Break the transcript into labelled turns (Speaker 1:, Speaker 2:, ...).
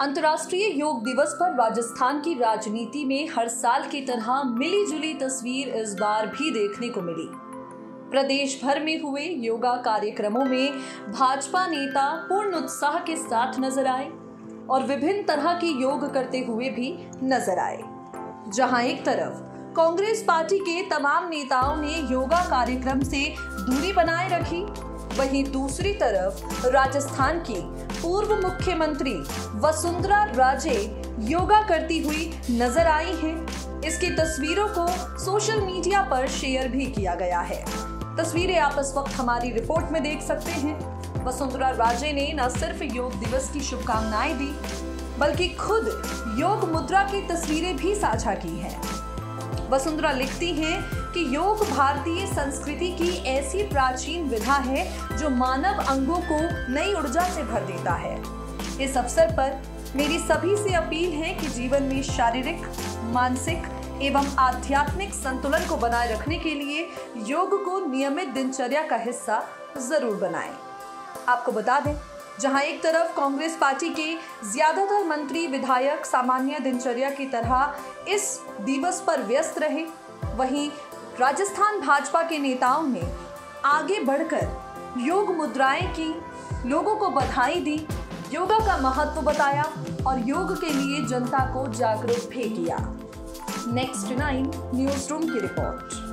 Speaker 1: अंतर्राष्ट्रीय योग दिवस पर राजस्थान की राजनीति में हर साल की तरह मिली जुली तस्वीर इस बार भी देखने को मिली। प्रदेश भर में हुए योगा कार्यक्रमों में भाजपा नेता पूर्ण उत्साह के साथ नज़र आए और विभिन्न तरह के योग करते हुए भी नज़र आए। जहाँ एक तरफ़ कांग्रेस पार्टी के तमाम नेताओं ने योगा कार्यक्रम से दूरी बनाए रखी वहीं दूसरी तरफ़ राजस्थान की पूर्व मुख्यमंत्री वसुंधरा राजे योगा करती हुई नज़र आई हैं। इसकी तस्वीरों को सोशल मीडिया पर शेयर भी किया गया है। तस्वीरें आप इस वक्त हमारी रिपोर्ट में देख सकते हैं। वसुंधरा राजे ने न सिर्फ़ योग दिवस की शुभकामनाएँ दी, बल्कि खुद योग मुद्रा की तस्वीरें भी साझा की हैं। वसुंधरा लिखती हैं कि योग भारतीय संस्कृति की ऐसी प्राचीन विधा है जो मानव अंगों को नई ऊर्जा से भर देता है इस अवसर पर मेरी सभी से अपील है कि जीवन में शारीरिक, मानसिक एवं आध्यात्मिक संतुलन को बनाए रखने के लिए योग को नियमित दिनचर्या का हिस्सा ज़रूर बनाएँ। आपको बता दें, जहाँ एक तरफ़ कांग्रेस पार्टी के ज़्यादातर मंत्री विधायक सामान्य दिनचर्या की तरह इस दिवस पर व्यस्त रहे, वहीं राजस्थान भाजपा के नेताओं ने आगे बढ़कर योग मुद्राएँ की, लोगों को बधाई दी, योगा का महत्व बताया और योग के लिए जनता को जागरूक भी किया। नेक्स्ट नाइन न्यूज़ रूम की रिपोर्ट